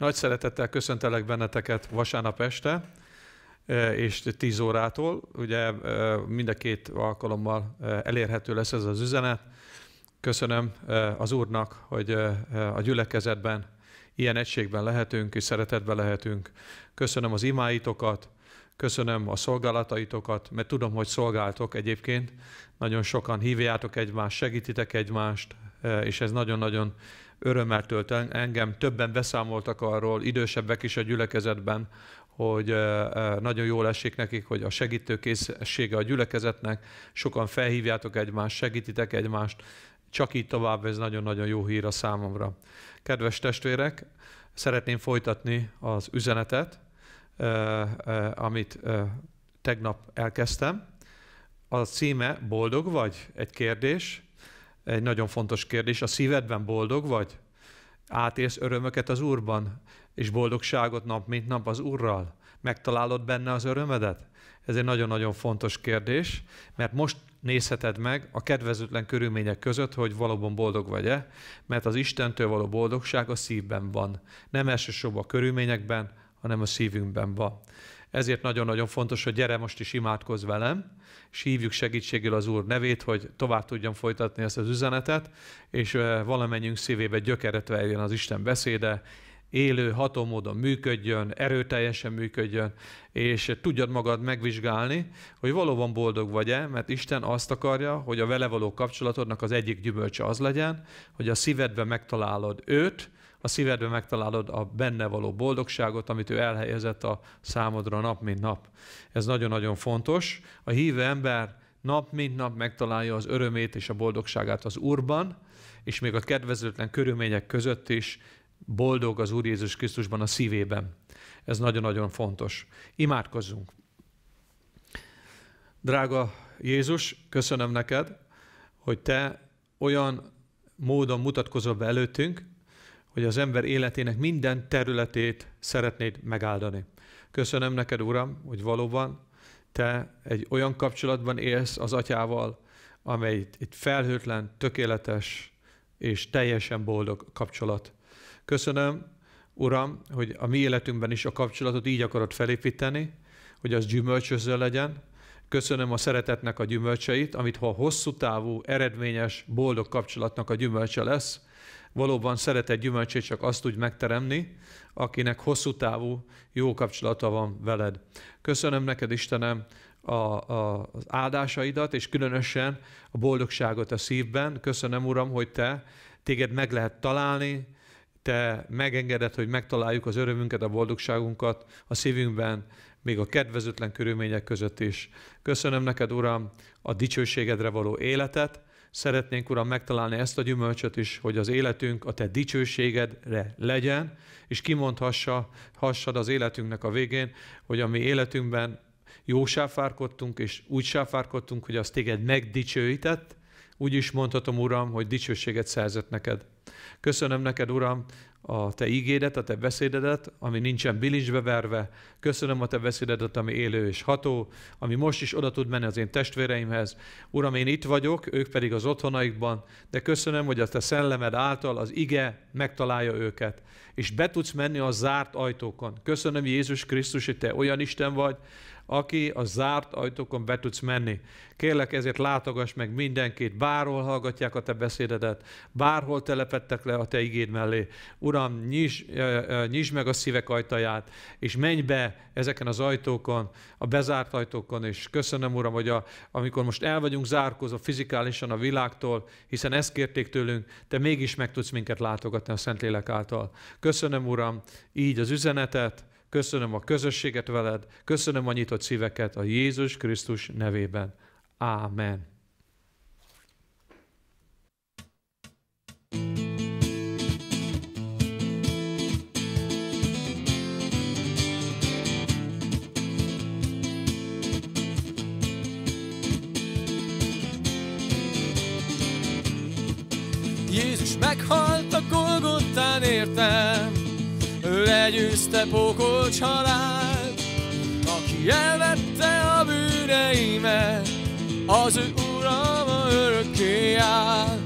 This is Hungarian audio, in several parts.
Nagy szeretettel köszöntelek benneteket vasárnap este, e, és 10 órától. Ugye e, mind a két alkalommal e, elérhető lesz ez az üzenet. Köszönöm az Úrnak, hogy a gyülekezetben ilyen egységben lehetünk, és szeretetben lehetünk. Köszönöm az imáitokat, köszönöm a szolgálataitokat, mert tudom, hogy szolgáltok egyébként. Nagyon sokan hívjátok egymást, segítitek egymást, és ez nagyon-nagyon örömmel tölt engem. Többen beszámoltak arról, idősebbek is a gyülekezetben, hogy nagyon jól esik nekik, hogy a segítőkészsége a gyülekezetnek, sokan felhívjátok egymást, segítitek egymást, csak így tovább, ez nagyon-nagyon jó hír a számomra. Kedves testvérek, szeretném folytatni az üzenetet, amit tegnap elkezdtem. A címe Boldog vagy? Egy kérdés egy nagyon fontos kérdés. A szívedben boldog vagy? Átélsz örömöket az Úrban, és boldogságot nap mint nap az Úrral? Megtalálod benne az örömedet? Ez egy nagyon-nagyon fontos kérdés, mert most nézheted meg a kedvezőtlen körülmények között, hogy valóban boldog vagy-e, mert az Istentől való boldogság a szívben van. Nem elsősorban a körülményekben, hanem a szívünkben van. Ezért nagyon-nagyon fontos, hogy gyere most is imádkozz velem, és hívjuk segítségül az Úr nevét, hogy tovább tudjam folytatni ezt az üzenetet, és valamennyünk szívébe gyökeret verjen az Isten beszéde, élő, ható módon működjön, erőteljesen működjön, és tudjad magad megvizsgálni, hogy valóban boldog vagy-e, mert Isten azt akarja, hogy a vele való kapcsolatodnak az egyik gyümölcse az legyen, hogy a szívedben megtalálod őt, a szívedben megtalálod a benne való boldogságot, amit ő elhelyezett a számodra nap mint nap. Ez nagyon-nagyon fontos. A híve ember nap mint nap megtalálja az örömét és a boldogságát az Úrban, és még a kedvezőtlen körülmények között is boldog az Úr Jézus Krisztusban a szívében. Ez nagyon-nagyon fontos. Imádkozzunk. Drága Jézus, köszönöm neked, hogy te olyan módon mutatkozol be előttünk, hogy az ember életének minden területét szeretnéd megáldani. Köszönöm neked, Uram, hogy valóban te egy olyan kapcsolatban élsz az atyával, amely egy felhőtlen, tökéletes és teljesen boldog kapcsolat. Köszönöm, Uram, hogy a mi életünkben is a kapcsolatot így akarod felépíteni, hogy az gyümölcsöző legyen. Köszönöm a szeretetnek a gyümölcseit, amit ha hosszú távú, eredményes, boldog kapcsolatnak a gyümölcse lesz, valóban szeretett gyümölcsét csak azt tud megteremni, akinek hosszú távú jó kapcsolata van veled. Köszönöm neked, Istenem, a, a, az áldásaidat, és különösen a boldogságot a szívben. Köszönöm, Uram, hogy Te, téged meg lehet találni, Te megengeded, hogy megtaláljuk az örömünket, a boldogságunkat a szívünkben, még a kedvezőtlen körülmények között is. Köszönöm neked, Uram, a dicsőségedre való életet, Szeretnénk, Uram, megtalálni ezt a gyümölcsöt is, hogy az életünk a Te dicsőségedre legyen, és kimondhassa, hassad az életünknek a végén, hogy a mi életünkben jó sáfárkodtunk, és úgy sáfárkodtunk, hogy az téged megdicsőített, úgy is mondhatom, Uram, hogy dicsőséget szerzett neked. Köszönöm neked, Uram, a te ígédet, a te beszédedet, ami nincsen bilincsbe verve. Köszönöm a te beszédedet, ami élő és ható, ami most is oda tud menni az én testvéreimhez. Uram, én itt vagyok, ők pedig az otthonaikban, de köszönöm, hogy a te szellemed által az ige megtalálja őket, és be tudsz menni a zárt ajtókon. Köszönöm Jézus Krisztus, hogy te olyan Isten vagy, aki a zárt ajtókon be tudsz menni. Kérlek ezért látogass meg mindenkit, bárhol hallgatják a te beszédedet, bárhol telepettek le a te igéd mellé. Uram, nyisd meg a szívek ajtaját, és menj be ezeken az ajtókon, a bezárt ajtókon, és köszönöm, Uram, hogy a, amikor most el vagyunk zárkózva fizikálisan a világtól, hiszen ezt kérték tőlünk, te mégis meg tudsz minket látogatni a Szentlélek által. Köszönöm, Uram, így az üzenetet, Köszönöm a közösséget veled, köszönöm a nyitott szíveket a Jézus Krisztus nevében. Ámen. Jézus meghalt a Golgottán értem, legyőzte pokolcs halál, aki elvette a bűneimet, az ő uralma örökké áll.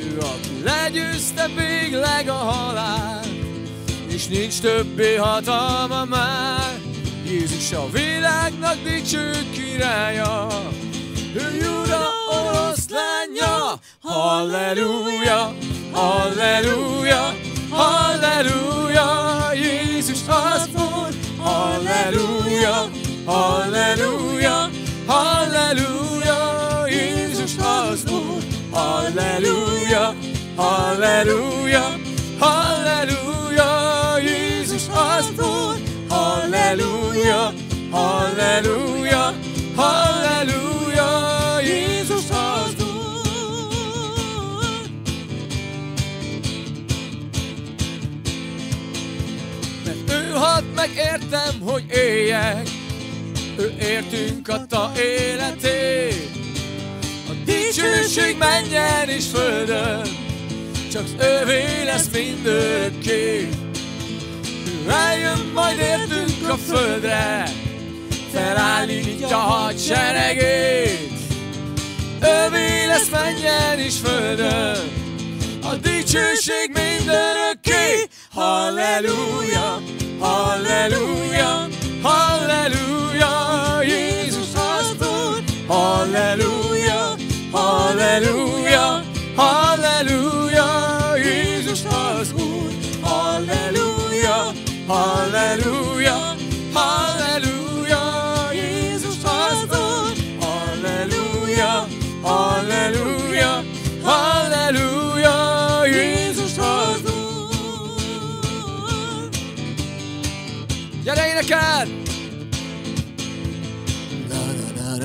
Ő, aki legyőzte végleg a halál, és nincs többé hatalma már. Jézus a világnak dicső királya, ő Jura oroszlánja. Halleluja, halleluja, halleluja. halleluja. Az harcból. Halleluja, halleluja, halleluja, Jézus az harcból. Halleluja, halleluja, halleluja, Jézus az harcból. Halleluja, halleluja, halleluja. megértem, hogy éljek, ő értünk a ta életét. A dicsőség menjen is földön, csak az övé lesz mindörökké. Ő eljön majd értünk a földre, felállítja a hadseregét. Övé lesz menjen is földön, a dicsőség mindörökké. Halleluja! Halleluja, halleluja, Jézus hasztor. Halleluja, halleluja, halleluja, Jézus az Úr. Halleluja, halleluja.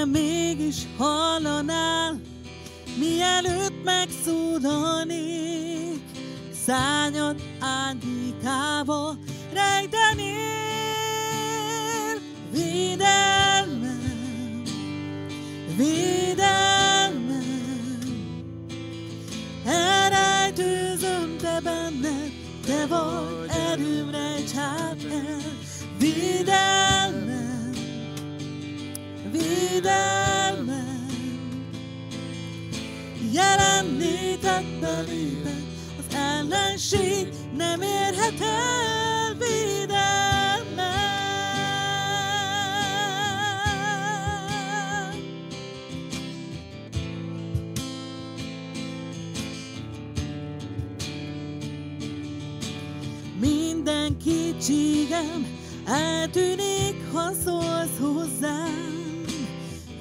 Te mégis hallanál, mielőtt megszólalnék, szányad nem érhet el védelmem. Minden kétségem eltűnik, ha szólsz hozzám.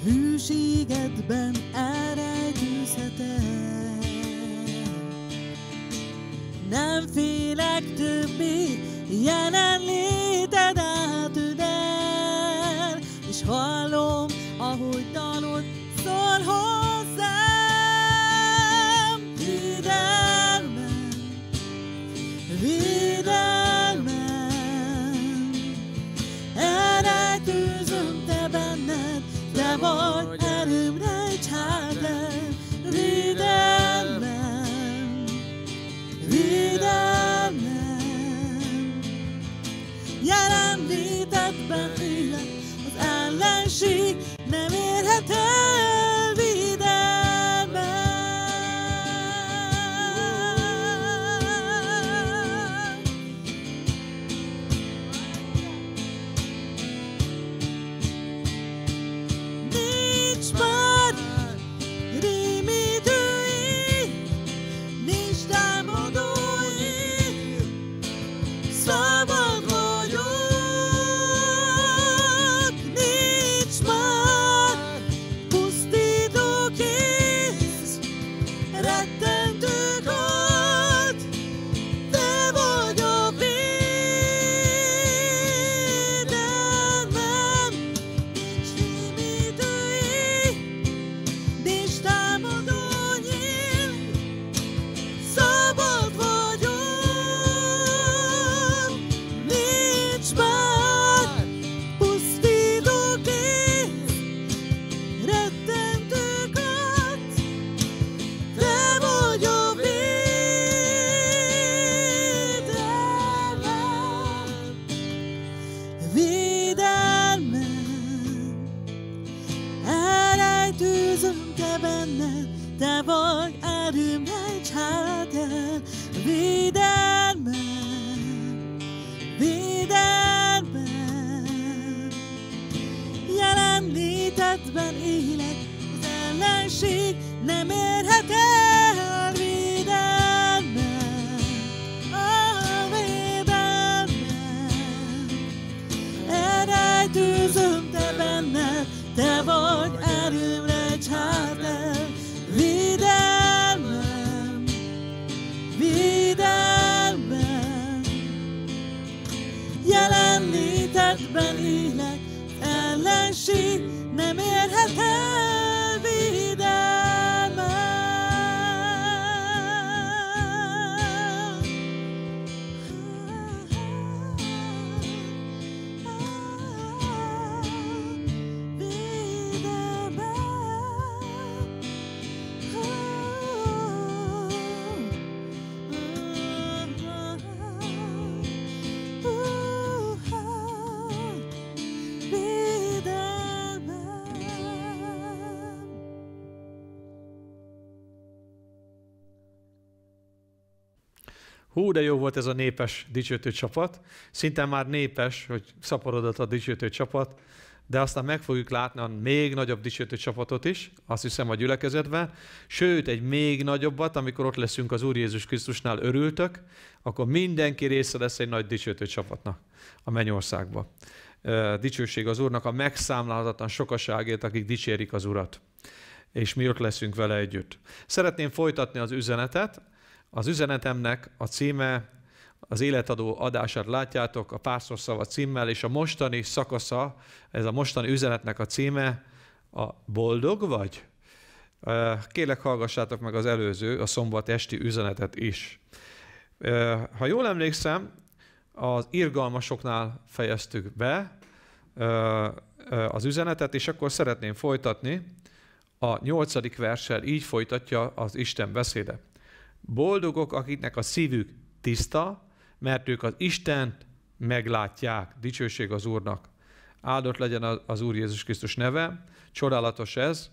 Hűségedben elrejtőzhetem. to me, and Hú, de jó volt ez a népes dicsőítő csapat. Szinte már népes, hogy szaporodott a dicsőítő csapat, de aztán meg fogjuk látni a még nagyobb dicsőítő csapatot is, azt hiszem a gyülekezetben, sőt, egy még nagyobbat, amikor ott leszünk az Úr Jézus Krisztusnál örültök, akkor mindenki része lesz egy nagy dicsőítő csapatnak a mennyországba. Dicsőség az Úrnak a megszámlálhatatlan sokaságért, akik dicsérik az Urat. és mi ott leszünk vele együtt. Szeretném folytatni az üzenetet. Az üzenetemnek a címe, az életadó adását látjátok, a párszor szava címmel, és a mostani szakasza, ez a mostani üzenetnek a címe, a boldog vagy? Kélek hallgassátok meg az előző, a szombat esti üzenetet is. Ha jól emlékszem, az irgalmasoknál fejeztük be az üzenetet, és akkor szeretném folytatni. A nyolcadik verssel így folytatja az Isten beszéde. Boldogok, akiknek a szívük tiszta, mert ők az Istent meglátják. Dicsőség az Úrnak. Áldott legyen az Úr Jézus Krisztus neve. Csodálatos ez.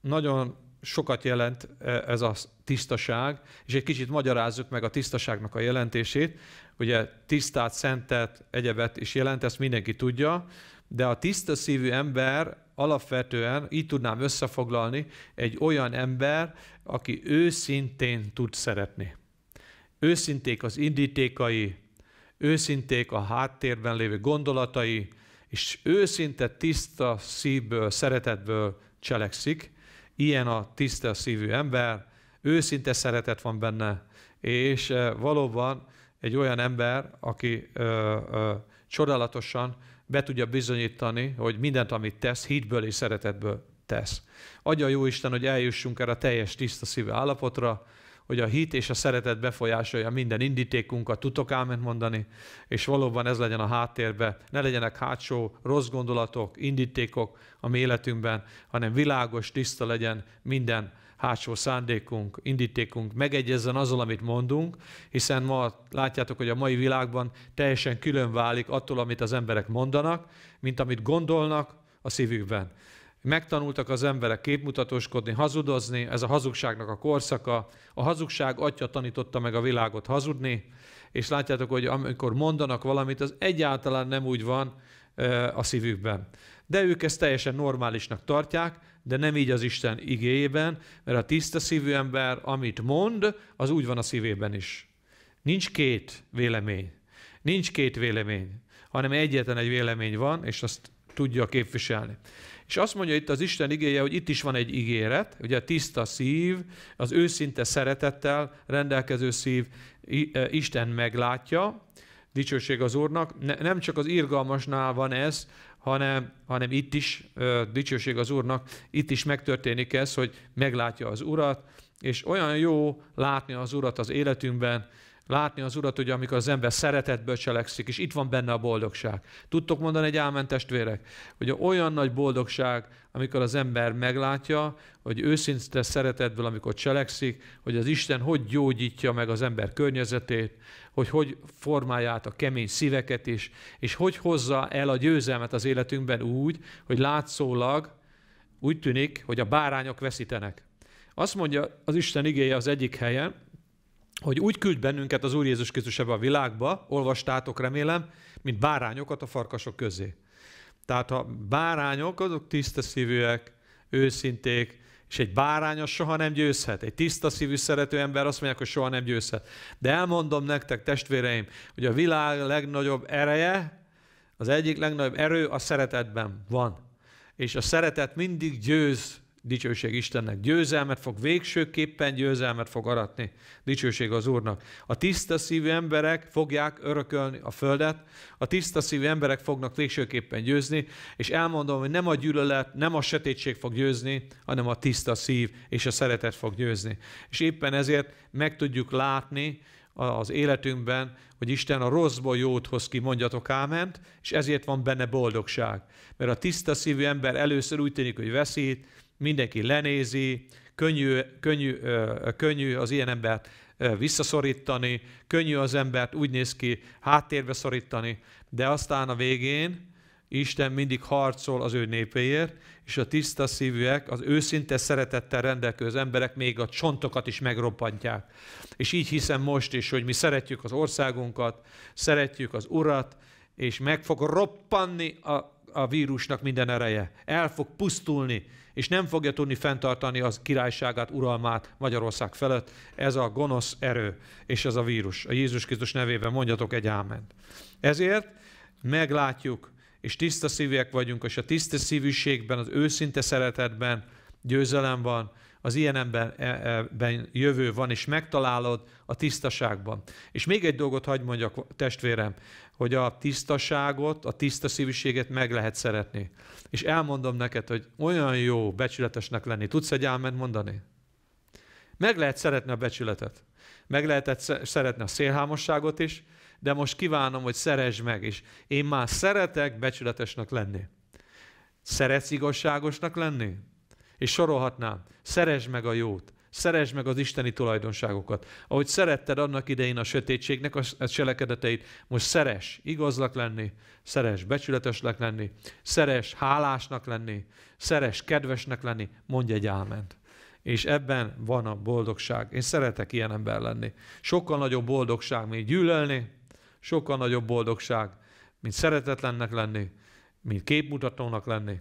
Nagyon sokat jelent ez a tisztaság, és egy kicsit magyarázzuk meg a tisztaságnak a jelentését. Ugye tisztát, szentet, egyebet is jelent, ezt mindenki tudja, de a tiszta szívű ember alapvetően, így tudnám összefoglalni, egy olyan ember, aki őszintén tud szeretni. Őszinték az indítékai, őszinték a háttérben lévő gondolatai, és őszinte tiszta szívből, szeretetből cselekszik. Ilyen a tiszta szívű ember, őszinte szeretet van benne, és eh, valóban egy olyan ember, aki ö, ö, csodálatosan be tudja bizonyítani, hogy mindent, amit tesz, hitből és szeretetből tesz. Adja jó Isten, hogy eljussunk erre a teljes tiszta szívű állapotra, hogy a hit és a szeretet befolyásolja minden indítékunkat, tudok áment mondani, és valóban ez legyen a háttérbe, ne legyenek hátsó rossz gondolatok, indítékok a mi életünkben, hanem világos, tiszta legyen minden hátsó szándékunk, indítékunk megegyezzen azzal, amit mondunk, hiszen ma látjátok, hogy a mai világban teljesen külön válik attól, amit az emberek mondanak, mint amit gondolnak a szívükben. Megtanultak az emberek képmutatóskodni, hazudozni, ez a hazugságnak a korszaka. A hazugság atya tanította meg a világot hazudni, és látjátok, hogy amikor mondanak valamit, az egyáltalán nem úgy van a szívükben. De ők ezt teljesen normálisnak tartják, de nem így az Isten igéjében, mert a tiszta szívű ember, amit mond, az úgy van a szívében is. Nincs két vélemény. Nincs két vélemény, hanem egyetlen egy vélemény van, és azt tudja képviselni. És azt mondja itt az Isten igéje, hogy itt is van egy ígéret, ugye a tiszta szív, az őszinte szeretettel rendelkező szív e, Isten meglátja, dicsőség az Úrnak. Ne, nem csak az irgalmasnál van ez, hanem, hanem itt is, dicsőség az Úrnak, itt is megtörténik ez, hogy meglátja az Urat, és olyan jó látni az Urat az életünkben, látni az Urat, hogy amikor az ember szeretetből cselekszik, és itt van benne a boldogság. Tudtok mondani egy álment testvérek, hogy olyan nagy boldogság, amikor az ember meglátja, hogy őszinte szeretetből, amikor cselekszik, hogy az Isten hogy gyógyítja meg az ember környezetét, hogy hogy formálja át a kemény szíveket is, és hogy hozza el a győzelmet az életünkben úgy, hogy látszólag úgy tűnik, hogy a bárányok veszítenek. Azt mondja az Isten igéje az egyik helyen, hogy úgy küld bennünket az Úr Jézus Krisztus ebbe a világba, olvastátok remélem, mint bárányokat a farkasok közé. Tehát a bárányok azok tiszta szívűek, őszinték, és egy bárány az soha nem győzhet. Egy tiszta szívű szerető ember azt mondják, hogy soha nem győzhet. De elmondom nektek, testvéreim, hogy a világ legnagyobb ereje, az egyik legnagyobb erő a szeretetben van. És a szeretet mindig győz Dicsőség Istennek. Győzelmet fog, végsőképpen győzelmet fog aratni. Dicsőség az Úrnak. A tiszta szívű emberek fogják örökölni a földet, a tiszta szívű emberek fognak végsőképpen győzni, és elmondom, hogy nem a gyűlölet, nem a sötétség fog győzni, hanem a tiszta szív és a szeretet fog győzni. És éppen ezért meg tudjuk látni, az életünkben, hogy Isten a rosszból jót hoz ki, mondjatok áment, és ezért van benne boldogság. Mert a tiszta szívű ember először úgy tűnik, hogy veszít, mindenki lenézi, könnyű, könnyű, könnyű az ilyen embert visszaszorítani, könnyű az embert úgy néz ki háttérbe szorítani, de aztán a végén Isten mindig harcol az ő népéért, és a tiszta szívűek, az őszinte szeretettel rendelkező emberek még a csontokat is megroppantják. És így hiszem most is, hogy mi szeretjük az országunkat, szeretjük az Urat, és meg fog roppanni a, a vírusnak minden ereje. El fog pusztulni, és nem fogja tudni fenntartani az királyságát, uralmát Magyarország felett. Ez a gonosz erő, és ez a vírus. A Jézus Krisztus nevében mondjatok egy áment. Ezért meglátjuk és tiszta szívűek vagyunk, és a tiszta szívűségben, az őszinte szeretetben győzelem van, az ilyen emberben jövő van, és megtalálod a tisztaságban. És még egy dolgot hagyd mondjak, testvérem, hogy a tisztaságot, a tiszta szívűséget meg lehet szeretni. És elmondom neked, hogy olyan jó becsületesnek lenni. Tudsz egy álment mondani? Meg lehet szeretni a becsületet. Meg lehetett szeretni a szélhámosságot is, de most kívánom, hogy szeresd meg is. Én már szeretek becsületesnek lenni. Szeretsz igazságosnak lenni? És sorolhatnám. Szeresd meg a jót. Szeresd meg az isteni tulajdonságokat. Ahogy szeretted annak idején a sötétségnek a cselekedeteit, most szeres igazlak lenni, szeres becsületesnek lenni, szeres hálásnak lenni, szeres kedvesnek lenni, mondj egy álment. És ebben van a boldogság. Én szeretek ilyen ember lenni. Sokkal nagyobb boldogság, mint gyűlölni, sokkal nagyobb boldogság, mint szeretetlennek lenni, mint képmutatónak lenni,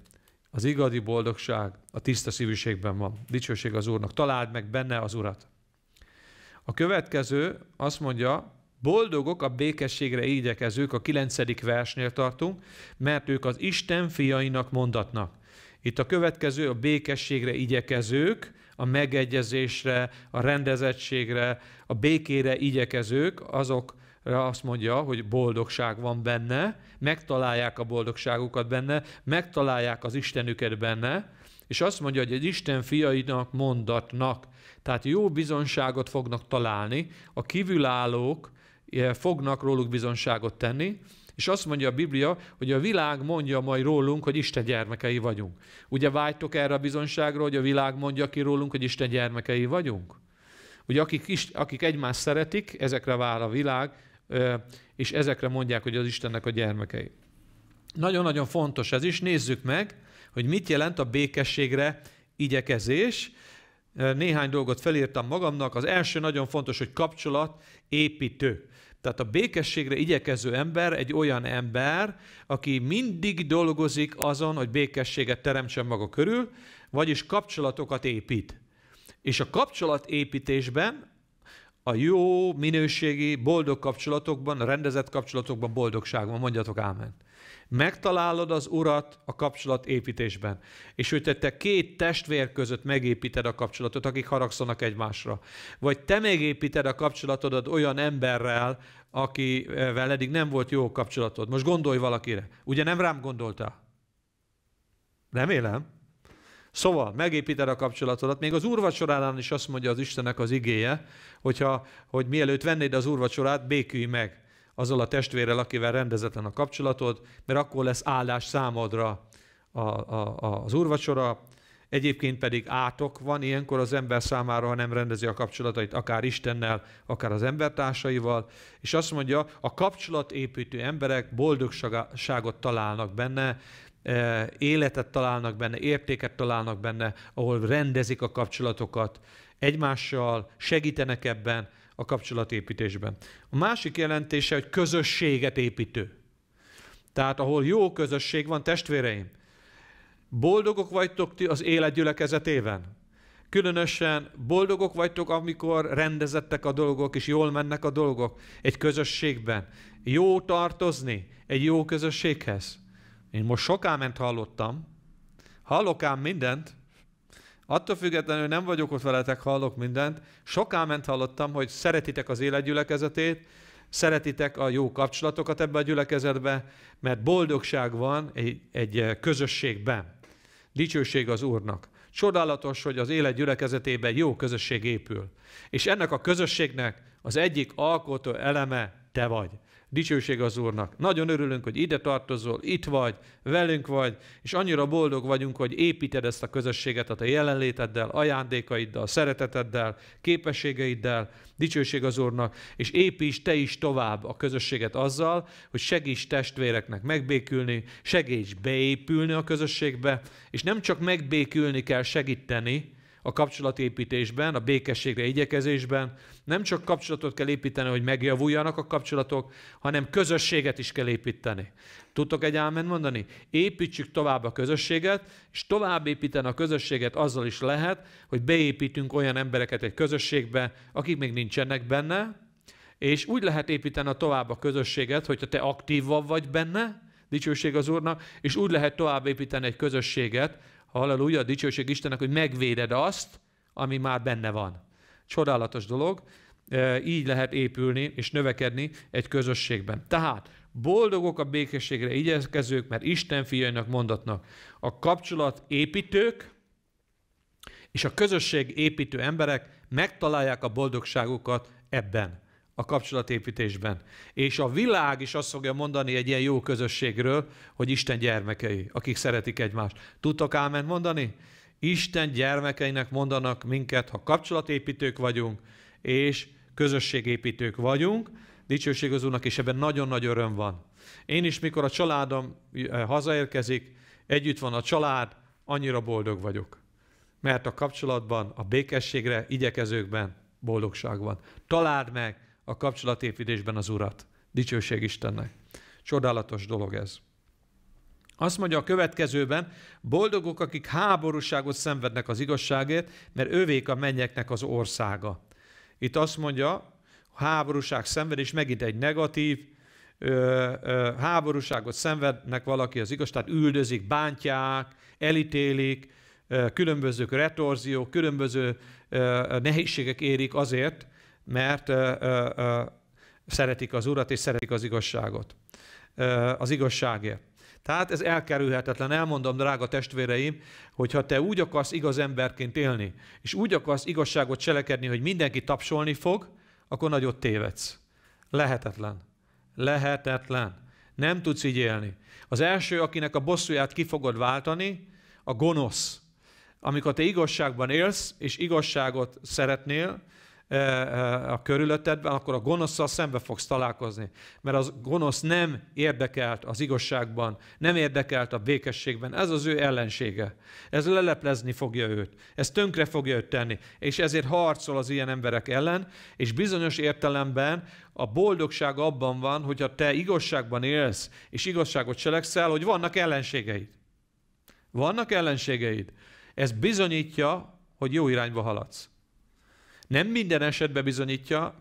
az igazi boldogság a tiszta szívűségben van. Dicsőség az Úrnak. Találd meg benne az Urat. A következő azt mondja, boldogok a békességre igyekezők, a kilencedik versnél tartunk, mert ők az Isten fiainak mondatnak. Itt a következő a békességre igyekezők, a megegyezésre, a rendezettségre, a békére igyekezők, azok azt mondja, hogy boldogság van benne, megtalálják a boldogságukat benne, megtalálják az Istenüket benne, és azt mondja, hogy egy Isten fiainak mondatnak. Tehát jó bizonságot fognak találni, a kívülállók eh, fognak róluk bizonságot tenni, és azt mondja a Biblia, hogy a világ mondja majd rólunk, hogy Isten gyermekei vagyunk. Ugye vágytok erre a bizonságra, hogy a világ mondja ki rólunk, hogy Isten gyermekei vagyunk? Ugye akik, akik egymást szeretik, ezekre vár a világ, és ezekre mondják, hogy az Istennek a gyermekei. Nagyon-nagyon fontos ez is, nézzük meg, hogy mit jelent a békességre igyekezés. Néhány dolgot felírtam magamnak. Az első nagyon fontos, hogy kapcsolat építő. Tehát a békességre igyekező ember egy olyan ember, aki mindig dolgozik azon, hogy békességet teremtsen maga körül, vagyis kapcsolatokat épít. És a kapcsolatépítésben a jó, minőségi, boldog kapcsolatokban, rendezett kapcsolatokban boldogság van, mondjatok ámen. Megtalálod az Urat a kapcsolat építésben. És hogy te két testvér között megépíted a kapcsolatot, akik haragszanak egymásra. Vagy te megépíted a kapcsolatodat olyan emberrel, akivel eddig nem volt jó kapcsolatod. Most gondolj valakire. Ugye nem rám gondoltál? Remélem. Szóval megépíted a kapcsolatodat, még az úrvacsoránál is azt mondja az Istennek az igéje, hogyha, hogy mielőtt vennéd az úrvacsorát, békülj meg azzal a testvérrel, akivel rendezetlen a kapcsolatod, mert akkor lesz áldás számodra a, a, a, az úrvacsora, Egyébként pedig átok van ilyenkor az ember számára, ha nem rendezi a kapcsolatait, akár Istennel, akár az embertársaival, és azt mondja, a kapcsolatépítő emberek boldogságot találnak benne, életet találnak benne, értéket találnak benne, ahol rendezik a kapcsolatokat egymással, segítenek ebben a kapcsolatépítésben. A másik jelentése, hogy közösséget építő. Tehát ahol jó közösség van, testvéreim, boldogok vagytok ti az élet gyülekezetében. Különösen boldogok vagytok, amikor rendezettek a dolgok, és jól mennek a dolgok egy közösségben. Jó tartozni egy jó közösséghez. Én most sok áment hallottam, hallok ám mindent, attól függetlenül nem vagyok ott veletek, hallok mindent, sok áment hallottam, hogy szeretitek az életgyülekezetét, szeretitek a jó kapcsolatokat ebbe a gyülekezetbe, mert boldogság van egy, egy közösségben. Dicsőség az Úrnak. Csodálatos, hogy az élet gyülekezetében jó közösség épül. És ennek a közösségnek az egyik alkotó eleme te vagy. Dicsőség az Úrnak. Nagyon örülünk, hogy ide tartozol, itt vagy, velünk vagy, és annyira boldog vagyunk, hogy építed ezt a közösséget a te jelenléteddel, ajándékaiddal, szereteteddel, képességeiddel. Dicsőség az Úrnak, és építs te is tovább a közösséget azzal, hogy segíts testvéreknek megbékülni, segíts beépülni a közösségbe, és nem csak megbékülni kell segíteni, a kapcsolatépítésben, a békességre igyekezésben. Nem csak kapcsolatot kell építeni, hogy megjavuljanak a kapcsolatok, hanem közösséget is kell építeni. Tudtok egy álmen mondani? Építsük tovább a közösséget, és tovább építeni a közösséget azzal is lehet, hogy beépítünk olyan embereket egy közösségbe, akik még nincsenek benne, és úgy lehet építeni a tovább a közösséget, hogyha te aktívabb vagy benne, dicsőség az Úrnak, és úgy lehet tovább építeni egy közösséget, halleluja, dicsőség Istennek, hogy megvéded azt, ami már benne van. Csodálatos dolog, így lehet épülni és növekedni egy közösségben. Tehát boldogok a békességre igyekezők, mert Isten fiainak mondatnak. A kapcsolat építők és a közösség építő emberek megtalálják a boldogságukat ebben a kapcsolatépítésben. És a világ is azt fogja mondani egy ilyen jó közösségről, hogy Isten gyermekei, akik szeretik egymást. Tudtok ámen mondani? Isten gyermekeinek mondanak minket, ha kapcsolatépítők vagyunk, és közösségépítők vagyunk, dicsőség az Úrnak, és ebben nagyon nagy öröm van. Én is, mikor a családom eh, hazaérkezik, együtt van a család, annyira boldog vagyok. Mert a kapcsolatban, a békességre igyekezőkben boldogság van. Találd meg a kapcsolatépítésben az Urat. Dicsőség Istennek. Csodálatos dolog ez. Azt mondja a következőben, boldogok, akik háborúságot szenvednek az igazságért, mert ővék a mennyeknek az országa. Itt azt mondja, háborúság szenved, és megint egy negatív, ö, ö, háborúságot szenvednek valaki az igaz, tehát üldözik, bántják, elítélik, ö, különböző retorziók, különböző ö, nehézségek érik azért, mert ö, ö, szeretik az Urat és szeretik az igazságot, ö, az igazságért. Tehát ez elkerülhetetlen. Elmondom, drága testvéreim, hogy ha te úgy akarsz igaz emberként élni, és úgy akarsz igazságot cselekedni, hogy mindenki tapsolni fog, akkor nagyot tévedsz. Lehetetlen. Lehetetlen. Nem tudsz így élni. Az első, akinek a bosszúját ki fogod váltani, a gonosz. Amikor te igazságban élsz, és igazságot szeretnél, a körülöttedben, akkor a gonoszszal szembe fogsz találkozni. Mert az gonosz nem érdekelt az igazságban, nem érdekelt a békességben. Ez az ő ellensége. Ez leleplezni fogja őt. Ez tönkre fogja őt tenni. És ezért harcol az ilyen emberek ellen, és bizonyos értelemben a boldogság abban van, hogyha te igazságban élsz, és igazságot cselekszel, hogy vannak ellenségeid. Vannak ellenségeid. Ez bizonyítja, hogy jó irányba haladsz. Nem minden esetben bizonyítja,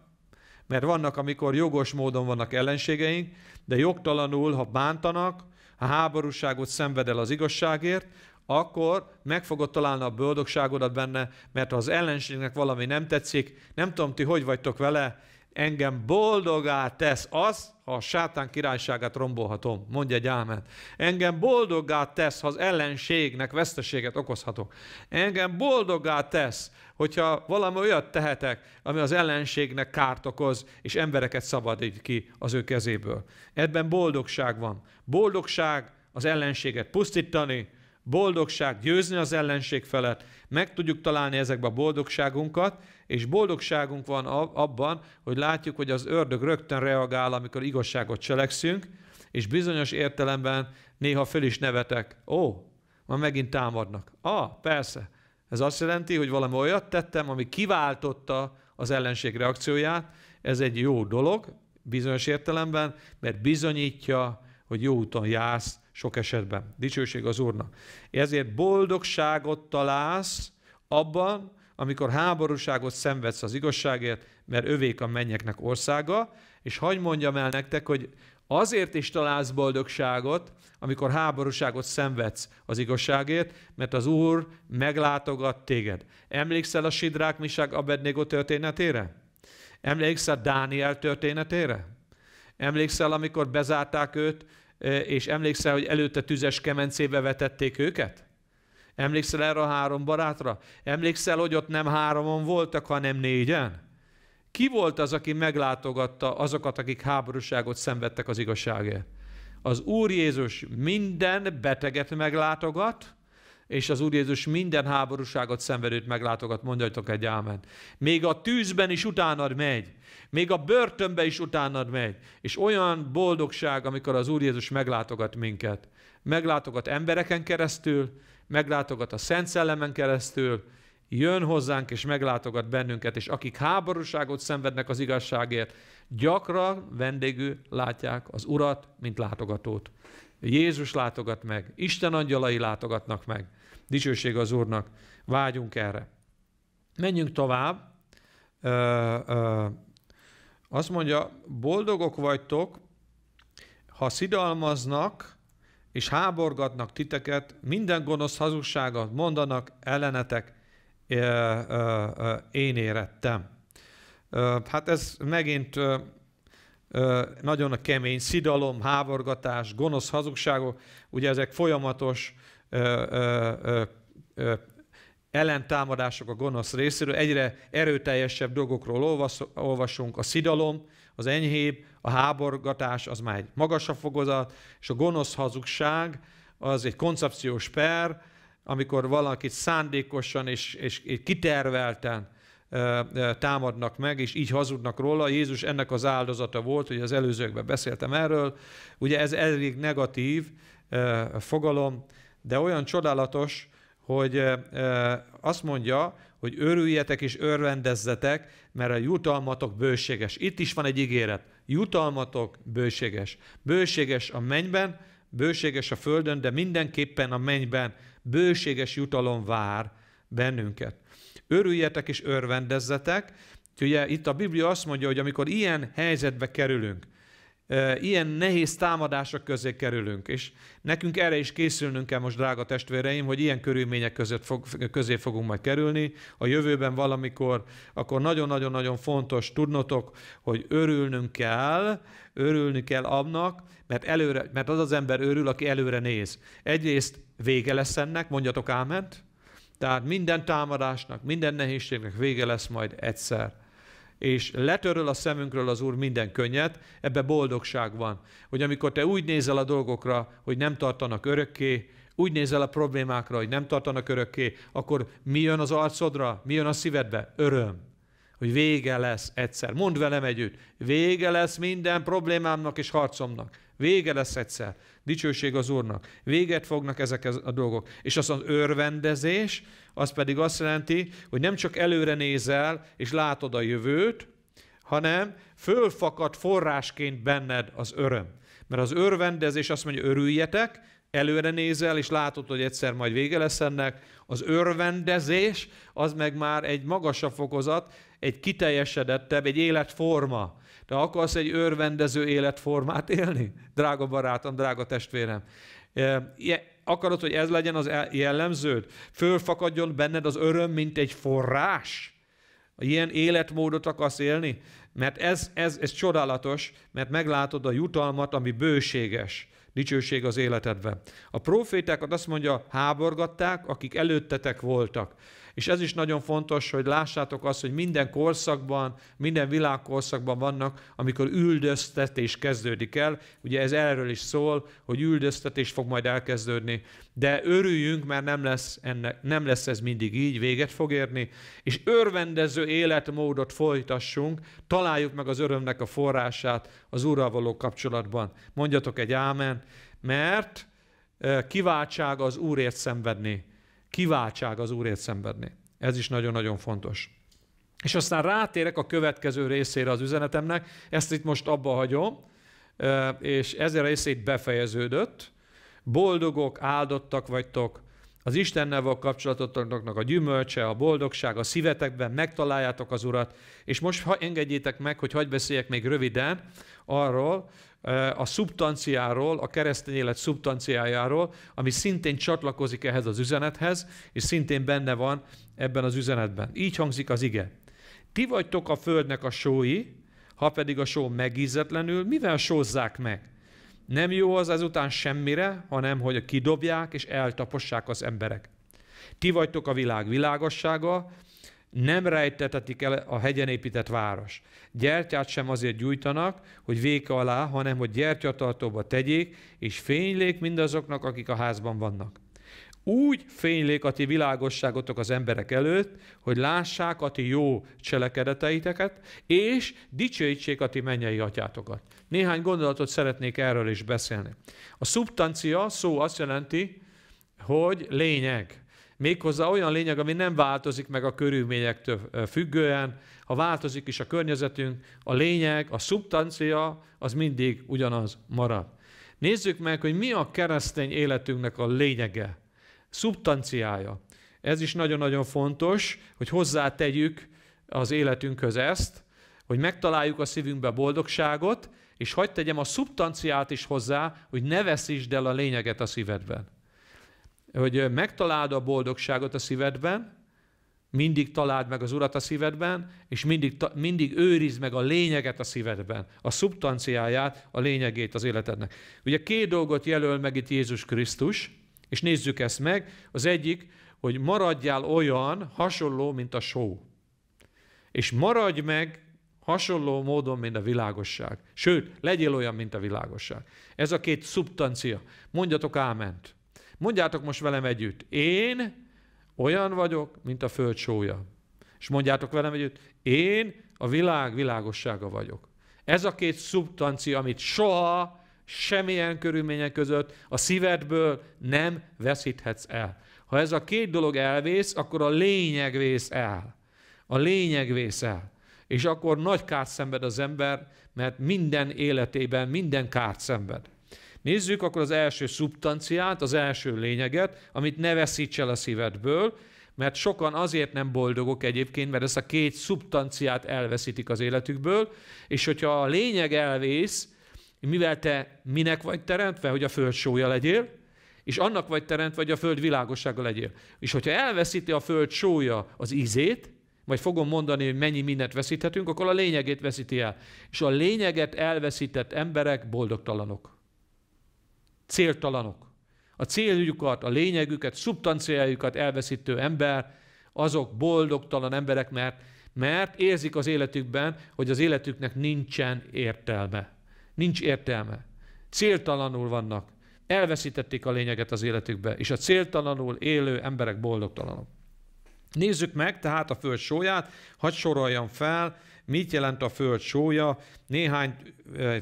mert vannak, amikor jogos módon vannak ellenségeink, de jogtalanul, ha bántanak, ha háborúságot szenved el az igazságért, akkor meg fogod találni a boldogságodat benne, mert ha az ellenségnek valami nem tetszik, nem tudom ti, hogy vagytok vele, engem boldogá tesz az, ha a sátán királyságát rombolhatom. Mondja egy ámen. Engem boldogá tesz, ha az ellenségnek veszteséget okozhatok. Engem boldogá tesz, hogyha valami olyat tehetek, ami az ellenségnek kárt okoz, és embereket szabadít ki az ő kezéből. Ebben boldogság van. Boldogság az ellenséget pusztítani, boldogság győzni az ellenség felett, meg tudjuk találni ezekbe a boldogságunkat, és boldogságunk van abban, hogy látjuk, hogy az ördög rögtön reagál, amikor igazságot cselekszünk, és bizonyos értelemben néha föl is nevetek. Ó, ma megint támadnak. Ah, persze. Ez azt jelenti, hogy valami olyat tettem, ami kiváltotta az ellenség reakcióját. Ez egy jó dolog, bizonyos értelemben, mert bizonyítja, hogy jó úton jársz sok esetben. Dicsőség az Úrnak. Ezért boldogságot találsz abban, amikor háborúságot szenvedsz az igazságért, mert övék a mennyeknek országa, és hagy mondjam el nektek, hogy azért is találsz boldogságot, amikor háborúságot szenvedsz az igazságért, mert az Úr meglátogat téged. Emlékszel a Sidrák, Misák, Abednego történetére? Emlékszel Dániel történetére? Emlékszel, amikor bezárták őt, és emlékszel, hogy előtte tüzes kemencébe vetették őket? Emlékszel erre a három barátra? Emlékszel, hogy ott nem háromon voltak, hanem négyen? Ki volt az, aki meglátogatta azokat, akik háborúságot szenvedtek az igazságért? Az Úr Jézus minden beteget meglátogat, és az Úr Jézus minden háborúságot szenvedőt meglátogat, mondjatok egy ámen. Még a tűzben is utánad megy, még a börtönbe is utánad megy, és olyan boldogság, amikor az Úr Jézus meglátogat minket. Meglátogat embereken keresztül, meglátogat a Szent Szellemen keresztül, jön hozzánk és meglátogat bennünket, és akik háborúságot szenvednek az igazságért, gyakran vendégül látják az Urat, mint látogatót. Jézus látogat meg, Isten angyalai látogatnak meg. Dicsőség az Úrnak, vágyunk erre. Menjünk tovább. Ö, ö, azt mondja, boldogok vagytok, ha szidalmaznak és háborgatnak titeket, minden gonosz hazugságot mondanak ellenetek, én érettem. Hát ez megint nagyon a kemény szidalom, háborgatás, gonosz hazugságok, ugye ezek folyamatos ellentámadások a gonosz részéről, egyre erőteljesebb dolgokról olvasunk, a szidalom, az enyhébb, a háborgatás az már egy magasabb fokozat, és a gonosz hazugság az egy koncepciós per, amikor valakit szándékosan és, és, kitervelten támadnak meg, és így hazudnak róla. Jézus ennek az áldozata volt, hogy az előzőkben beszéltem erről. Ugye ez elég negatív fogalom, de olyan csodálatos, hogy azt mondja, hogy örüljetek és örvendezzetek, mert a jutalmatok bőséges. Itt is van egy ígéret. Jutalmatok bőséges. Bőséges a mennyben, bőséges a földön, de mindenképpen a mennyben bőséges jutalom vár bennünket. Örüljetek és örvendezzetek. Ugye itt a Biblia azt mondja, hogy amikor ilyen helyzetbe kerülünk, ilyen nehéz támadások közé kerülünk, és nekünk erre is készülnünk kell most, drága testvéreim, hogy ilyen körülmények között fog, közé fogunk majd kerülni. A jövőben valamikor, akkor nagyon-nagyon-nagyon fontos tudnotok, hogy örülnünk kell, örülni kell annak, mert, előre, mert az az ember örül, aki előre néz. Egyrészt vége lesz ennek, mondjatok áment, tehát minden támadásnak, minden nehézségnek vége lesz majd egyszer és letöröl a szemünkről az Úr minden könnyet, ebbe boldogság van. Hogy amikor te úgy nézel a dolgokra, hogy nem tartanak örökké, úgy nézel a problémákra, hogy nem tartanak örökké, akkor mi jön az arcodra, mi jön a szívedbe? Öröm. Hogy vége lesz egyszer. Mondd velem együtt. Vége lesz minden problémámnak és harcomnak. Vége lesz egyszer. Dicsőség az Úrnak. Véget fognak ezek a dolgok. És az az örvendezés, az pedig azt jelenti, hogy nem csak előre nézel, és látod a jövőt, hanem fölfakad forrásként benned az öröm. Mert az örvendezés azt mondja, örüljetek, előre nézel, és látod, hogy egyszer majd vége lesz ennek. Az örvendezés, az meg már egy magasabb fokozat, egy kiteljesedettebb, egy életforma. Te akarsz egy örvendező életformát élni? Drága barátom, drága testvérem. Akarod, hogy ez legyen az jellemződ? Fölfakadjon benned az öröm, mint egy forrás? Ilyen életmódot akarsz élni? Mert ez, ez, ez csodálatos, mert meglátod a jutalmat, ami bőséges. Dicsőség az életedben. A profétákat azt mondja, háborgatták, akik előttetek voltak. És ez is nagyon fontos, hogy lássátok azt, hogy minden korszakban, minden világkorszakban vannak, amikor üldöztetés kezdődik el. Ugye ez erről is szól, hogy üldöztetés fog majd elkezdődni. De örüljünk, mert nem lesz, ennek, nem lesz ez mindig így, véget fog érni, és örvendező életmódot folytassunk, találjuk meg az örömnek a forrását az Úrral való kapcsolatban. Mondjatok egy ámen, mert eh, kiváltság az Úrért szenvedni kiváltság az Úrért szenvedni. Ez is nagyon-nagyon fontos. És aztán rátérek a következő részére az üzenetemnek, ezt itt most abba hagyom, és ez a részét befejeződött. Boldogok, áldottak vagytok, az Istennel való kapcsolatotoknak a gyümölcse, a boldogság a szívetekben, megtaláljátok az Urat, és most ha engedjétek meg, hogy hagyj beszéljek még röviden arról, a szubtanciáról, a keresztény élet szubtanciájáról, ami szintén csatlakozik ehhez az üzenethez, és szintén benne van ebben az üzenetben. Így hangzik az ige. Ti vagytok a földnek a sói, ha pedig a só megízetlenül, mivel sózzák meg? Nem jó az ezután semmire, hanem hogy kidobják és eltapossák az emberek. Ti vagytok a világ világossága, nem rejtetetik el a hegyen épített város. Gyertyát sem azért gyújtanak, hogy véka alá, hanem hogy gyertyatartóba tegyék, és fénylék mindazoknak, akik a házban vannak. Úgy fénylék a ti világosságotok az emberek előtt, hogy lássák a ti jó cselekedeteiteket, és dicsőítsék a ti mennyei atyátokat. Néhány gondolatot szeretnék erről is beszélni. A szubtancia szó azt jelenti, hogy lényeg. Méghozzá olyan lényeg, ami nem változik meg a körülményektől függően, ha változik is a környezetünk, a lényeg, a szubtancia, az mindig ugyanaz marad. Nézzük meg, hogy mi a keresztény életünknek a lényege, szubtanciája. Ez is nagyon-nagyon fontos, hogy hozzátegyük az életünkhöz ezt, hogy megtaláljuk a szívünkbe boldogságot, és hagyd tegyem a szubstanciát is hozzá, hogy ne veszítsd el a lényeget a szívedben. Hogy megtaláld a boldogságot a szívedben, mindig találd meg az Urat a szívedben, és mindig, mindig őrizd meg a lényeget a szívedben, a szubstanciáját, a lényegét az életednek. Ugye két dolgot jelöl meg itt Jézus Krisztus, és nézzük ezt meg. Az egyik, hogy maradjál olyan, hasonló, mint a só. És maradj meg hasonló módon, mint a világosság. Sőt, legyél olyan, mint a világosság. Ez a két szubstancia. Mondjatok áment. Mondjátok most velem együtt. Én olyan vagyok, mint a föld sója. És mondjátok velem együtt, én a világ világossága vagyok. Ez a két szubstancia, amit soha, semmilyen körülmények között a szívedből nem veszíthetsz el. Ha ez a két dolog elvész, akkor a lényeg vész el. A lényeg vész el. És akkor nagy kárt szenved az ember, mert minden életében minden kárt szenved. Nézzük akkor az első szubstanciát, az első lényeget, amit ne veszíts el a szívedből, mert sokan azért nem boldogok egyébként, mert ezt a két szubstanciát elveszítik az életükből, és hogyha a lényeg elvész, mivel te minek vagy teremtve, hogy a föld sója legyél, és annak vagy teremtve, hogy a föld világossága legyél. És hogyha elveszíti a föld sója az ízét, majd fogom mondani, hogy mennyi mindent veszíthetünk, akkor a lényegét veszíti el. És a lényeget elveszített emberek boldogtalanok. Céltalanok. A céljukat, a lényegüket, szubstanciájukat elveszítő ember, azok boldogtalan emberek, mert, mert érzik az életükben, hogy az életüknek nincsen értelme. Nincs értelme. Céltalanul vannak. Elveszítették a lényeget az életükbe, és a céltalanul élő emberek boldogtalanok. Nézzük meg tehát a föld sóját, hadd soroljam fel, mit jelent a föld sója, néhány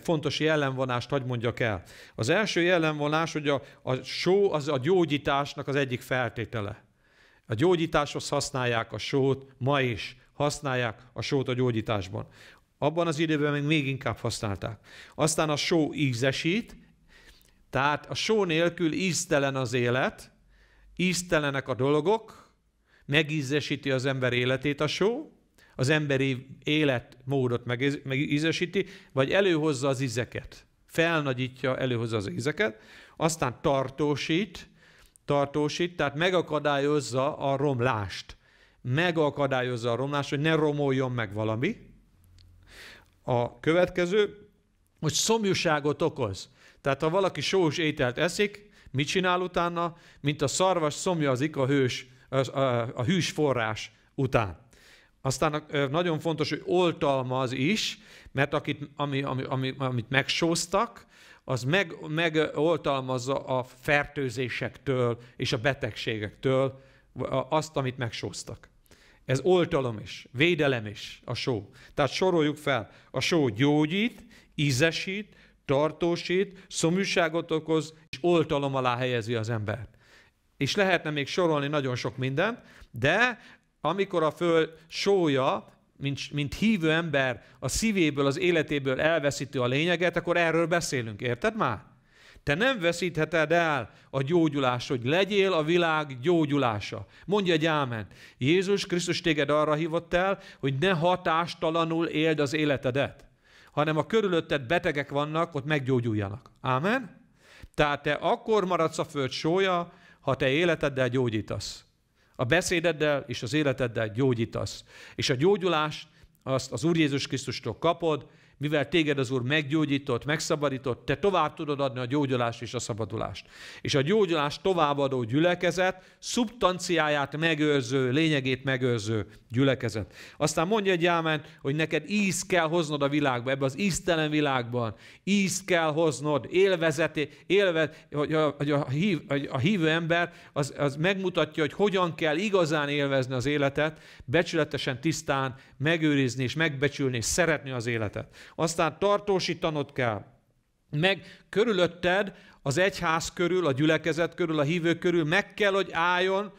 fontos jellemvonást hagy mondjak el. Az első jellemvonás, hogy a, a só az a gyógyításnak az egyik feltétele. A gyógyításhoz használják a sót, ma is használják a sót a gyógyításban. Abban az időben még, még inkább használták. Aztán a só ízesít, tehát a só nélkül íztelen az élet, íztelenek a dolgok, megízesíti az ember életét a só, az emberi életmódot megízesíti, vagy előhozza az ízeket. Felnagyítja, előhozza az ízeket, aztán tartósít, tartósít, tehát megakadályozza a romlást. Megakadályozza a romlást, hogy ne romoljon meg valami. A következő, hogy szomjúságot okoz. Tehát ha valaki sós ételt eszik, mit csinál utána? Mint a szarvas szomjazik a hős, a, a, a hűs forrás után. Aztán nagyon fontos, hogy oltalmaz is, mert akit, ami, ami, ami, amit megsóztak, az meg, megoltalmazza a fertőzésektől és a betegségektől azt, amit megsóztak. Ez oltalom is, védelem is a só. Tehát soroljuk fel, a só gyógyít, ízesít, tartósít, szomjúságot okoz, és oltalom alá helyezi az embert. És lehetne még sorolni nagyon sok mindent, de amikor a föld sója, mint, mint hívő ember a szívéből, az életéből elveszíti a lényeget, akkor erről beszélünk, érted már? Te nem veszítheted el a gyógyulást, hogy legyél a világ gyógyulása. Mondja egy ámen. Jézus Krisztus téged arra hívott el, hogy ne hatástalanul éld az életedet, hanem a körülötted betegek vannak, ott meggyógyuljanak. Ámen? Tehát te akkor maradsz a föld sója, ha te életeddel gyógyítasz. A beszédeddel és az életeddel gyógyítasz. És a gyógyulást azt az Úr Jézus Krisztustól kapod, mivel téged az Úr meggyógyított, megszabadított, te tovább tudod adni a gyógyulást és a szabadulást. És a gyógyulást továbbadó gyülekezet, szubstanciáját megőrző, lényegét megőrző gyülekezet. Aztán mondja egy ámen, hogy neked íz kell hoznod a világba, ebbe az íztelen világban. Íz kell hoznod, élvezeti, élve, hogy a, hogy a, hív, hogy a hívő ember az, az megmutatja, hogy hogyan kell igazán élvezni az életet, becsületesen, tisztán megőrizni és megbecsülni és szeretni az életet aztán tartósítanod kell. Meg körülötted, az egyház körül, a gyülekezet körül, a hívők körül meg kell, hogy álljon,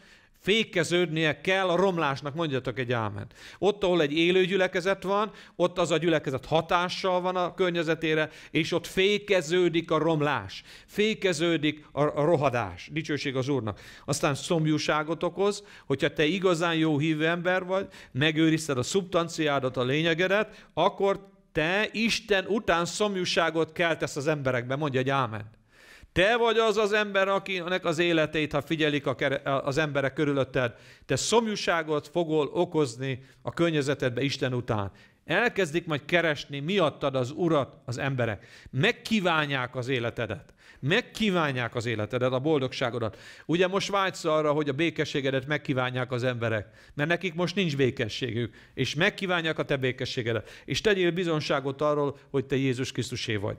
fékeződnie kell a romlásnak, mondjatok egy ámen. Ott, ahol egy élő gyülekezet van, ott az a gyülekezet hatással van a környezetére, és ott fékeződik a romlás, fékeződik a, a rohadás. Dicsőség az Úrnak. Aztán szomjúságot okoz, hogyha te igazán jó hívő ember vagy, megőrizted a szubstanciádat, a lényegedet, akkor te Isten után szomjúságot keltesz az emberekben, mondja egy ámen. Te vagy az az ember, akinek az életét, ha figyelik a kere, az emberek körülötted, te szomjúságot fogol okozni a környezetedbe Isten után. Elkezdik majd keresni miattad az Urat az emberek. Megkívánják az életedet. Megkívánják az életedet, a boldogságodat. Ugye most vágysz arra, hogy a békességedet megkívánják az emberek, mert nekik most nincs békességük, és megkívánják a te békességedet. És tegyél bizonságot arról, hogy te Jézus Krisztusé vagy.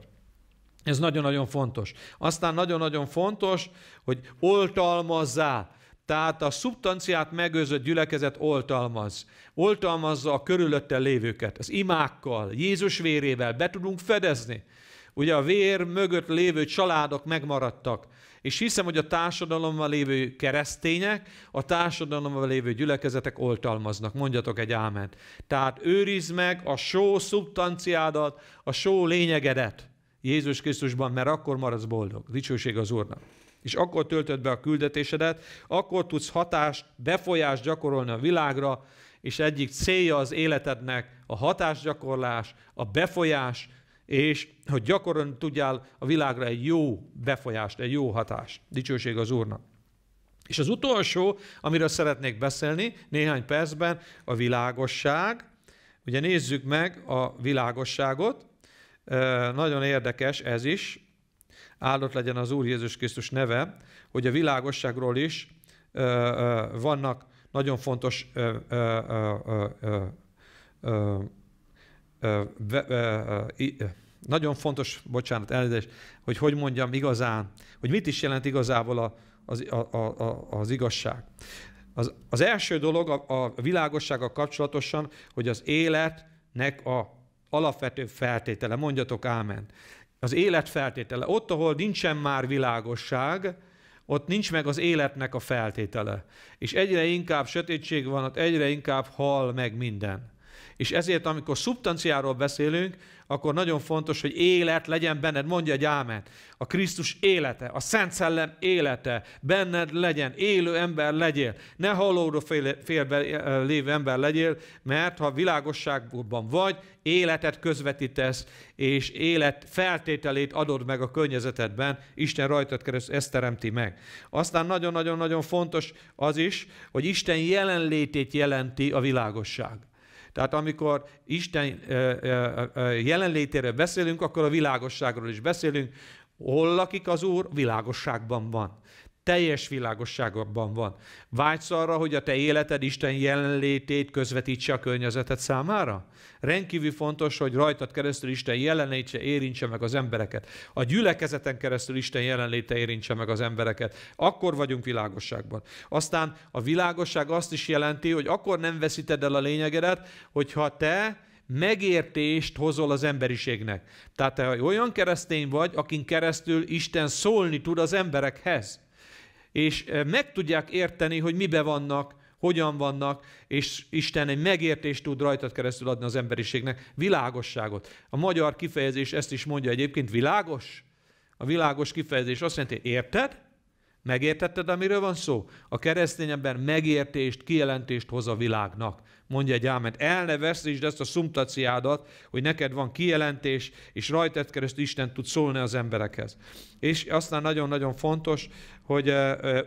Ez nagyon-nagyon fontos. Aztán nagyon-nagyon fontos, hogy oltalmazzá. Tehát a szubstanciát megőzött gyülekezet oltalmaz. Oltalmazza a körülötte lévőket. Az imákkal, Jézus vérével be tudunk fedezni. Ugye a vér mögött lévő családok megmaradtak. És hiszem, hogy a társadalomban lévő keresztények, a társadalomban lévő gyülekezetek oltalmaznak. Mondjatok egy áment. Tehát őrizd meg a só szubstanciádat, a só lényegedet Jézus Krisztusban, mert akkor maradsz boldog. Dicsőség az Úrnak. És akkor töltöd be a küldetésedet, akkor tudsz hatást, befolyást gyakorolni a világra, és egyik célja az életednek a hatásgyakorlás, a befolyás, és hogy gyakorolni tudjál a világra egy jó befolyást, egy jó hatást. Dicsőség az Úrnak. És az utolsó, amiről szeretnék beszélni néhány percben, a világosság. Ugye nézzük meg a világosságot. Nagyon érdekes ez is. Áldott legyen az Úr Jézus Krisztus neve, hogy a világosságról is vannak nagyon fontos nagyon fontos, bocsánat, elnézést, hogy hogy mondjam igazán, hogy mit is jelent igazából a, az, a, a, az igazság. Az, az első dolog a, a világossággal kapcsolatosan, hogy az életnek a alapvető feltétele, mondjatok ámen. Az élet feltétele. Ott, ahol nincsen már világosság, ott nincs meg az életnek a feltétele. És egyre inkább sötétség van, ott egyre inkább hal meg minden. És ezért, amikor szubstanciáról beszélünk, akkor nagyon fontos, hogy élet legyen benned, mondja egy ámen. A Krisztus élete, a Szent Szellem élete benned legyen, élő ember legyél. Ne halódó félbe lévő ember legyél, mert ha világosságban vagy, életet közvetítesz, és élet feltételét adod meg a környezetedben, Isten rajtad keresztül ezt teremti meg. Aztán nagyon-nagyon-nagyon fontos az is, hogy Isten jelenlétét jelenti a világosság. Tehát amikor Isten jelenlétéről beszélünk, akkor a világosságról is beszélünk. Hol lakik az Úr? Világosságban van teljes világosságban van. Vágysz arra, hogy a te életed Isten jelenlétét közvetítse a környezeted számára? Rendkívül fontos, hogy rajtad keresztül Isten jelenléte érintse meg az embereket. A gyülekezeten keresztül Isten jelenléte érintse meg az embereket. Akkor vagyunk világosságban. Aztán a világosság azt is jelenti, hogy akkor nem veszíted el a lényegedet, hogyha te megértést hozol az emberiségnek. Tehát te olyan keresztény vagy, akin keresztül Isten szólni tud az emberekhez és meg tudják érteni, hogy mibe vannak, hogyan vannak, és Isten egy megértést tud rajtad keresztül adni az emberiségnek, világosságot. A magyar kifejezés ezt is mondja egyébként, világos? A világos kifejezés azt jelenti, érted? Megértetted, amiről van szó? A keresztény ember megértést, kijelentést hoz a világnak. Mondja egy áment. El ne veszítsd ezt a szumtaciádat, hogy neked van kijelentés, és rajtad keresztül Isten tud szólni az emberekhez. És aztán nagyon-nagyon fontos, hogy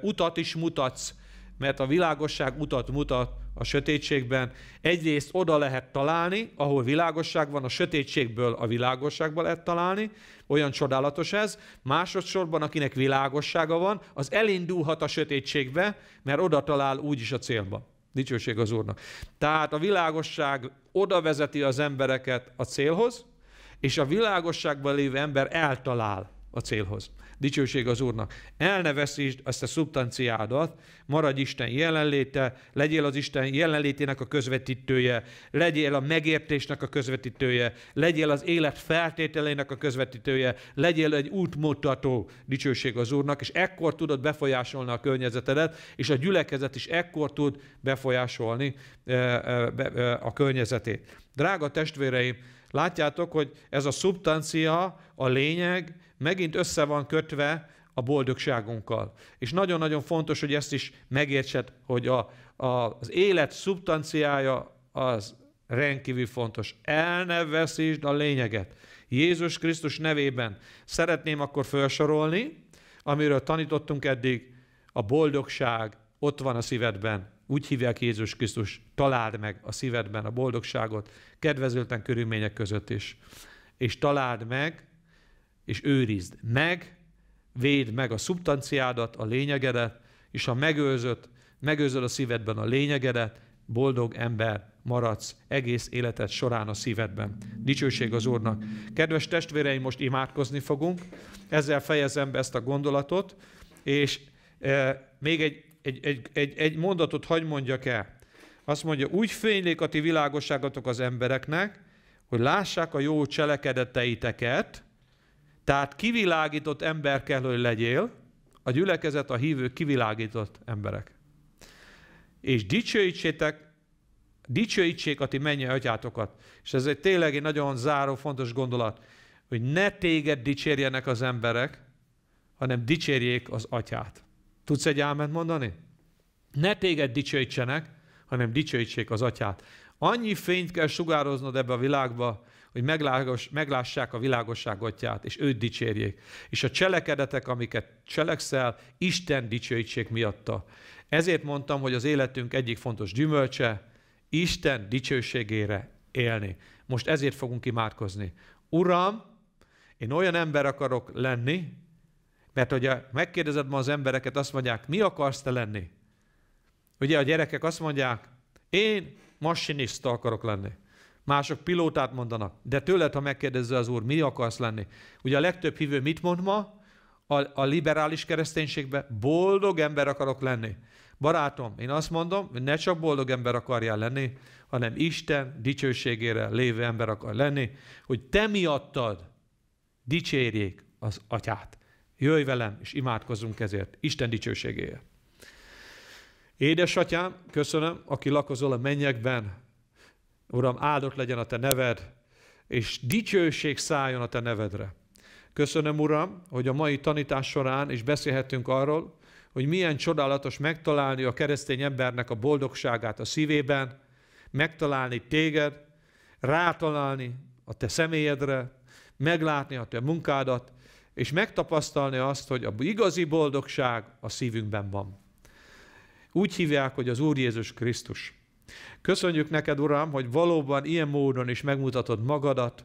utat is mutatsz, mert a világosság utat mutat a sötétségben. Egyrészt oda lehet találni, ahol világosság van, a sötétségből a világosságba lehet találni, olyan csodálatos ez. Másodszorban, akinek világossága van, az elindulhat a sötétségbe, mert oda talál úgyis a célba. Dicsőség az Úrnak. Tehát a világosság oda vezeti az embereket a célhoz, és a világosságban lévő ember eltalál a célhoz. Dicsőség az Úrnak. El ne veszítsd ezt a szubstanciádat, maradj Isten jelenléte, legyél az Isten jelenlétének a közvetítője, legyél a megértésnek a közvetítője, legyél az élet feltételeinek a közvetítője, legyél egy útmutató, dicsőség az Úrnak, és ekkor tudod befolyásolni a környezetedet, és a gyülekezet is ekkor tud befolyásolni eh, eh, a környezetét. Drága testvéreim, látjátok, hogy ez a szubstancia, a lényeg, megint össze van kötve a boldogságunkkal. És nagyon-nagyon fontos, hogy ezt is megértsed, hogy a, a, az élet szubstanciája az rendkívül fontos. El ne veszítsd a lényeget. Jézus Krisztus nevében szeretném akkor felsorolni, amiről tanítottunk eddig, a boldogság ott van a szívedben. Úgy hívják Jézus Krisztus, találd meg a szívedben a boldogságot, kedvezőtlen körülmények között is. És találd meg, és őrizd meg, védd meg a szubstanciádat, a lényegedet, és ha megőrzött, megőrzöd a szívedben a lényegedet, boldog ember maradsz egész életed során a szívedben. Dicsőség az Úrnak. Kedves testvéreim, most imádkozni fogunk. Ezzel fejezem be ezt a gondolatot, és e, még egy, egy, egy, egy, egy mondatot hagy mondjak el. Azt mondja, úgy fénylik a ti világosságotok az embereknek, hogy lássák a jó cselekedeteiteket, tehát kivilágított ember kell, hogy legyél, a gyülekezet, a hívők kivilágított emberek. És dicsőítsétek, dicsőítsék a ti mennyi atyátokat. És ez egy tényleg egy nagyon záró, fontos gondolat, hogy ne téged dicsérjenek az emberek, hanem dicsérjék az atyát. Tudsz egy álment mondani? Ne téged dicsőítsenek, hanem dicsőítsék az atyát. Annyi fényt kell sugároznod ebbe a világba, hogy meglágos, meglássák a világosság atyát, és őt dicsérjék. És a cselekedetek, amiket cselekszel, Isten dicsőítsék miatta. Ezért mondtam, hogy az életünk egyik fontos gyümölcse, Isten dicsőségére élni. Most ezért fogunk imádkozni. Uram, én olyan ember akarok lenni, mert hogyha megkérdezed ma az embereket, azt mondják, mi akarsz te lenni? Ugye a gyerekek azt mondják, én masinista akarok lenni. Mások pilótát mondanak, de tőled, ha megkérdezze az Úr, mi akarsz lenni? Ugye a legtöbb hívő mit mond ma? A, a liberális kereszténységben boldog ember akarok lenni. Barátom, én azt mondom, hogy ne csak boldog ember akarjál lenni, hanem Isten dicsőségére lévő ember akar lenni, hogy te miattad dicsérjék az atyát. Jöjj velem, és imádkozzunk ezért, Isten dicsőségéért. Édesatyám, köszönöm, aki lakozol a mennyekben. Uram, áldott legyen a te neved, és dicsőség szálljon a te nevedre. Köszönöm, Uram, hogy a mai tanítás során is beszélhetünk arról, hogy milyen csodálatos megtalálni a keresztény embernek a boldogságát a szívében, megtalálni téged, rátalálni a te személyedre, meglátni a te munkádat, és megtapasztalni azt, hogy a igazi boldogság a szívünkben van. Úgy hívják, hogy az Úr Jézus Krisztus. Köszönjük neked, Uram, hogy valóban ilyen módon is megmutatod magadat,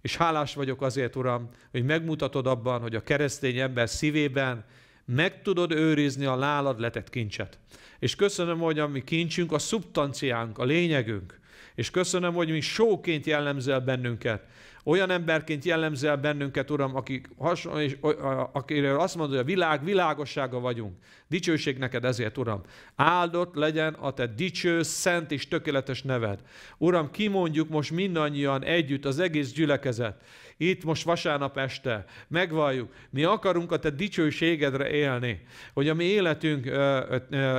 és hálás vagyok azért, Uram, hogy megmutatod abban, hogy a keresztény ember szívében meg tudod őrizni a nálad letett kincset. És köszönöm, hogy a mi kincsünk a szubstanciánk, a lényegünk. És köszönöm, hogy mi sóként jellemzel bennünket. Olyan emberként jellemzel bennünket, Uram, akik hason, és, akiről azt mondod, hogy a világ világossága vagyunk. Dicsőség neked ezért, Uram. Áldott legyen a te dicső, szent és tökéletes neved. Uram, kimondjuk most mindannyian együtt, az egész gyülekezet, itt most vasárnap este megvalljuk, mi akarunk a te dicsőségedre élni, hogy a mi életünk,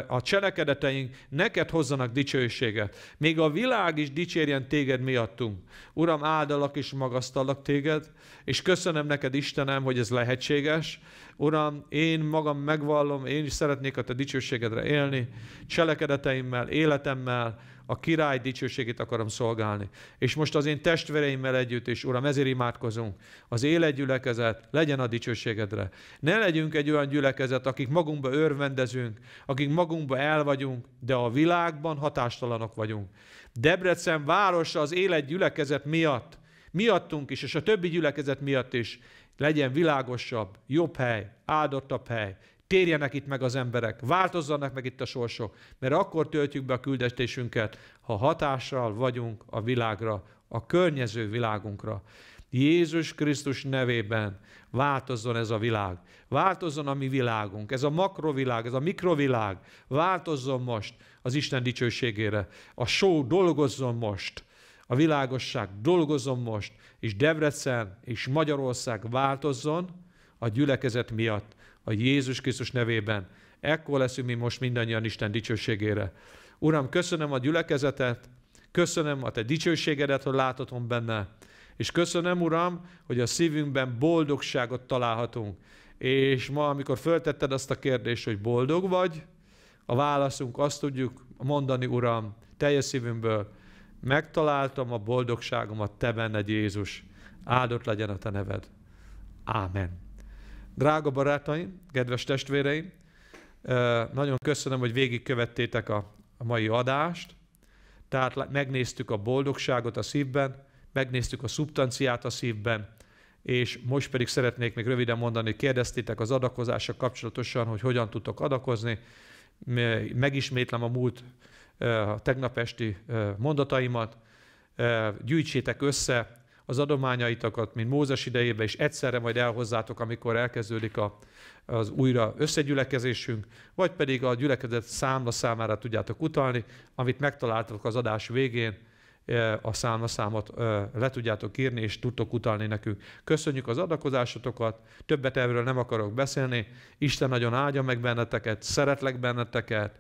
a cselekedeteink neked hozzanak dicsőséget. Még a világ is dicsérjen téged miattunk. Uram, áldalak és magasztalak téged, és köszönöm neked, Istenem, hogy ez lehetséges. Uram, én magam megvallom, én is szeretnék a te dicsőségedre élni, cselekedeteimmel, életemmel, a király dicsőségét akarom szolgálni. És most az én testvéreimmel együtt is, Uram, ezért imádkozunk. Az életgyülekezet legyen a dicsőségedre. Ne legyünk egy olyan gyülekezet, akik magunkba örvendezünk, akik magunkba el vagyunk, de a világban hatástalanok vagyunk. Debrecen városa az életgyülekezet miatt, miattunk is, és a többi gyülekezet miatt is legyen világosabb, jobb hely, áldottabb hely, Térjenek itt meg az emberek, változzanak meg itt a sorsok, mert akkor töltjük be a küldetésünket, ha hatással vagyunk a világra, a környező világunkra. Jézus Krisztus nevében változzon ez a világ. Változzon a mi világunk, ez a makrovilág, ez a mikrovilág. Változzon most az Isten dicsőségére. A só dolgozzon most. A világosság dolgozzon most, és Debrecen és Magyarország változzon a gyülekezet miatt a Jézus Krisztus nevében. Ekkor leszünk mi most mindannyian Isten dicsőségére. Uram, köszönöm a gyülekezetet, köszönöm a Te dicsőségedet, hogy láthatom benne, és köszönöm, Uram, hogy a szívünkben boldogságot találhatunk. És ma, amikor föltetted azt a kérdést, hogy boldog vagy, a válaszunk azt tudjuk mondani, Uram, teljes szívünkből, megtaláltam a boldogságomat te benned, Jézus. Áldott legyen a te neved. Ámen. Drága barátaim, kedves testvéreim, nagyon köszönöm, hogy végigkövettétek a, mai adást. Tehát megnéztük a boldogságot a szívben, megnéztük a szubstanciát a szívben, és most pedig szeretnék még röviden mondani, kérdeztétek az adakozással kapcsolatosan, hogy hogyan tudtok adakozni. Megismétlem a múlt a tegnap esti mondataimat, gyűjtsétek össze az adományaitokat, mint Mózes idejében, és egyszerre majd elhozzátok, amikor elkezdődik a, az újra összegyülekezésünk, vagy pedig a gyülekezet számla számára tudjátok utalni, amit megtaláltok az adás végén, a számlaszámot le tudjátok írni, és tudtok utalni nekünk. Köszönjük az adakozásotokat, többet erről nem akarok beszélni. Isten nagyon áldja meg benneteket, szeretlek benneteket.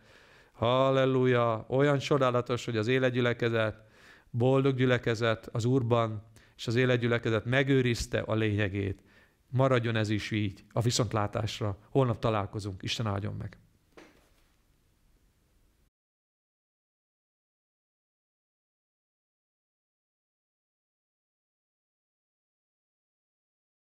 Halleluja! Olyan csodálatos, hogy az életgyülekezet, boldog gyülekezet az Úrban, és az életgyülekezet megőrizte a lényegét. Maradjon ez is így, a viszontlátásra. Holnap találkozunk. Isten áldjon meg!